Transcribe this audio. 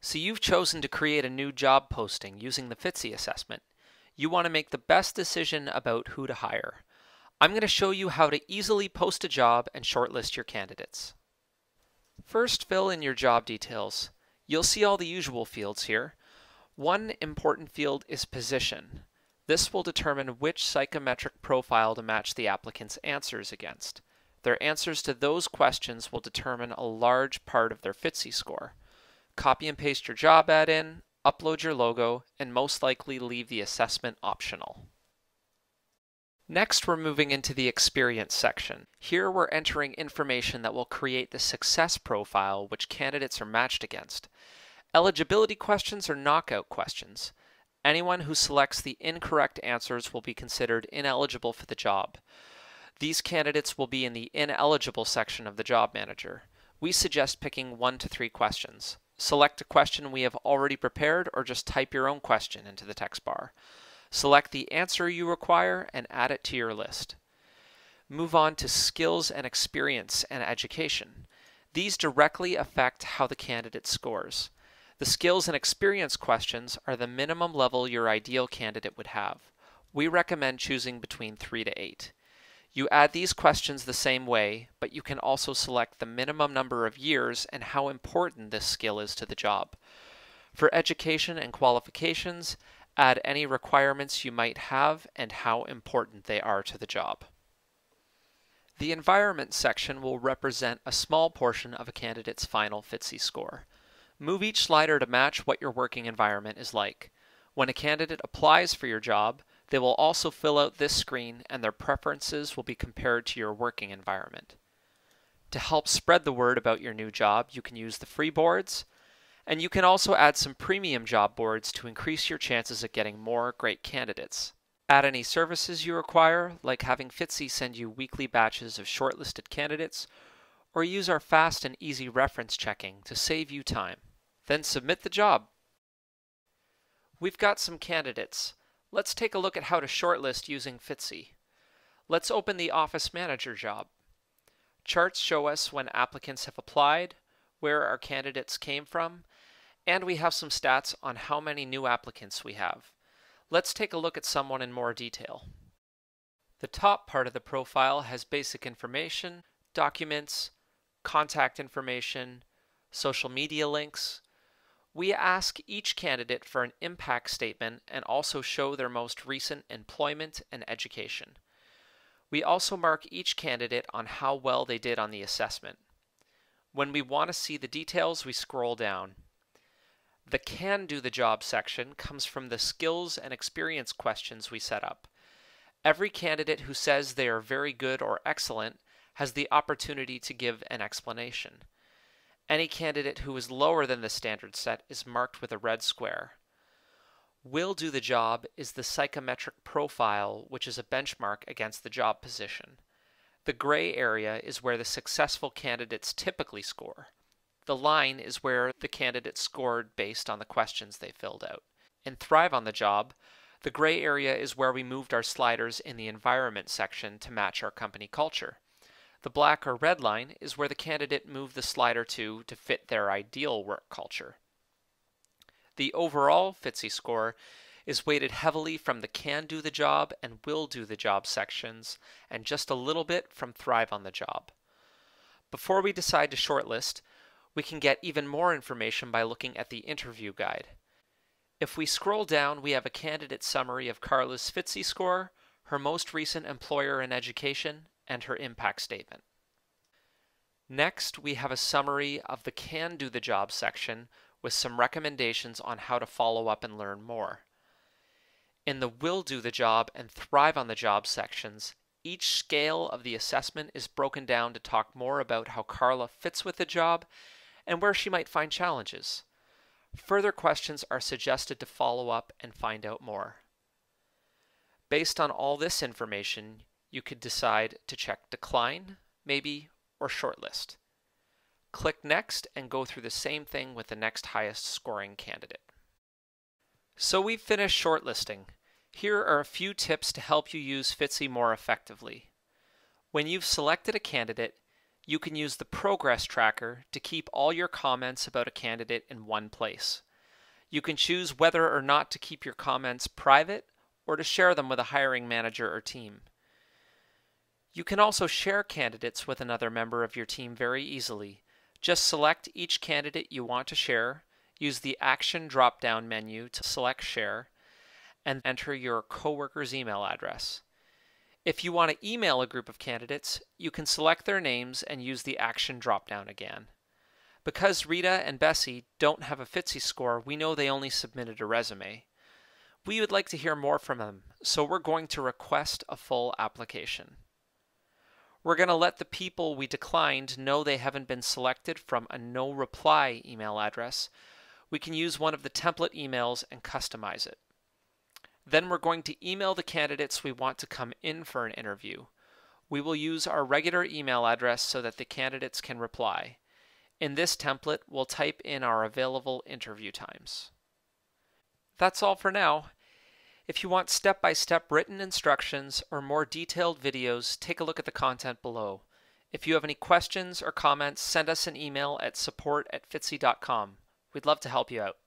So you've chosen to create a new job posting using the Fitzii assessment. You want to make the best decision about who to hire. I'm going to show you how to easily post a job and shortlist your candidates. First, fill in your job details. You'll see all the usual fields here. One important field is position. This will determine which psychometric profile to match the applicant's answers against. Their answers to those questions will determine a large part of their Fitzii score. Copy and paste your job ad in, upload your logo, and most likely leave the assessment optional. Next, we're moving into the experience section. Here we're entering information that will create the success profile which candidates are matched against. Eligibility questions are knockout questions. Anyone who selects the incorrect answers will be considered ineligible for the job. These candidates will be in the ineligible section of the job manager. We suggest picking one to three questions. Select a question we have already prepared or just type your own question into the text bar. Select the answer you require and add it to your list. Move on to skills and experience and education. These directly affect how the candidate scores. The skills and experience questions are the minimum level your ideal candidate would have. We recommend choosing between 3 to 8. You add these questions the same way, but you can also select the minimum number of years and how important this skill is to the job. For education and qualifications, add any requirements you might have and how important they are to the job. The environment section will represent a small portion of a candidate's final Fitzii score. Move each slider to match what your working environment is like. When a candidate applies for your job, they will also fill out this screen and their preferences will be compared to your working environment. To help spread the word about your new job, you can use the free boards, and you can also add some premium job boards to increase your chances of getting more great candidates. Add any services you require, like having Fitzii send you weekly batches of shortlisted candidates, or use our fast and easy reference checking to save you time. Then submit the job. We've got some candidates. Let's take a look at how to shortlist using Fitzii. Let's open the Office Manager job. Charts show us when applicants have applied, where our candidates came from, and we have some stats on how many new applicants we have. Let's take a look at someone in more detail. The top part of the profile has basic information, documents, contact information, social media links, we ask each candidate for an impact statement and also show their most recent employment and education. We also mark each candidate on how well they did on the assessment. When we want to see the details, we scroll down. The Can Do the Job section comes from the skills and experience questions we set up. Every candidate who says they are very good or excellent has the opportunity to give an explanation. Any candidate who is lower than the standard set is marked with a red square. Will do the job is the psychometric profile, which is a benchmark against the job position. The gray area is where the successful candidates typically score. The line is where the candidate scored based on the questions they filled out. In Thrive on the Job, the gray area is where we moved our sliders in the environment section to match our company culture. The black or red line is where the candidate moved the slider to to fit their ideal work culture. The overall Fitzii score is weighted heavily from the can do the job and will do the job sections, and just a little bit from thrive on the job. Before we decide to shortlist, we can get even more information by looking at the interview guide. If we scroll down, we have a candidate summary of Carla's Fitzii score, her most recent employer and education, and her impact statement. Next, we have a summary of the Can Do the Job section with some recommendations on how to follow up and learn more. In the Will Do the Job and Thrive on the Job sections, each scale of the assessment is broken down to talk more about how Carla fits with the job and where she might find challenges. Further questions are suggested to follow up and find out more. Based on all this information, you could decide to check decline, maybe, or shortlist. Click next and go through the same thing with the next highest scoring candidate. So we've finished shortlisting. Here are a few tips to help you use Fitzii more effectively. When you've selected a candidate, you can use the progress tracker to keep all your comments about a candidate in one place. You can choose whether or not to keep your comments private or to share them with a hiring manager or team. You can also share candidates with another member of your team very easily. Just select each candidate you want to share, use the Action drop down menu to select Share, and enter your coworker's email address. If you want to email a group of candidates, you can select their names and use the Action drop down again. Because Rita and Bessie don't have a Fitzii score, we know they only submitted a resume. We would like to hear more from them, so we're going to request a full application. We're going to let the people we declined know they haven't been selected from a no reply email address. We can use one of the template emails and customize it. Then we're going to email the candidates we want to come in for an interview. We will use our regular email address so that the candidates can reply. In this template, we'll type in our available interview times. That's all for now. If you want step-by-step written instructions or more detailed videos, take a look at the content below. If you have any questions or comments, send us an email at support at. We'd love to help you out.